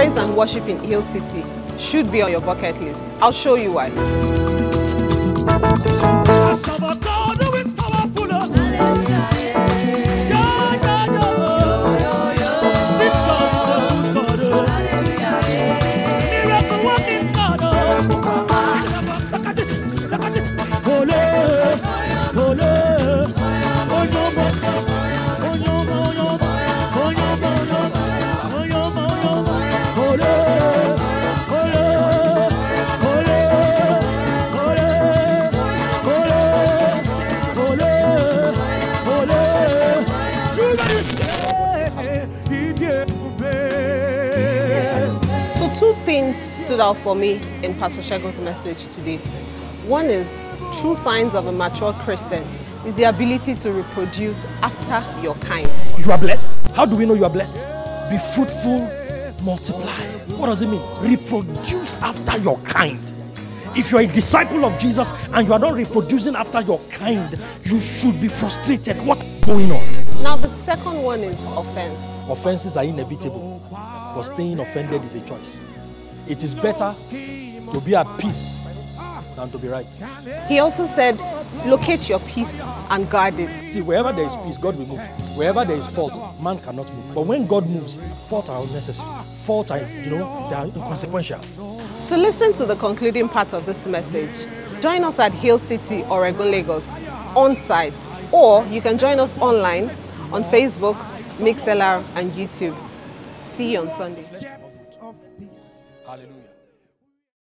praise and worship in Hill City should be on your bucket list. I'll show you why. Stood out for me in Pastor Segun's message today. One is true signs of a mature Christian is the ability to reproduce after your kind. You are blessed. How do we know you are blessed? Be fruitful, multiply. What does it mean? Reproduce after your kind. If you are a disciple of Jesus and you are not reproducing after your kind, you should be frustrated. What's going on? Now the second one is offense. Offenses are inevitable, but staying offended is a choice. It is better to be at peace than to be right. He also said, locate your peace and guard it. See, wherever there is peace, God will move. Wherever there is fault, man cannot move. But when God moves, fault are unnecessary. Fault are, you know, they are inconsequential. To listen to the concluding part of this message, join us at Hill City, Oregun, Lagos, on site, or you can join us online on Facebook, Mixlr, and YouTube. See you on Sunday. Hallelujah.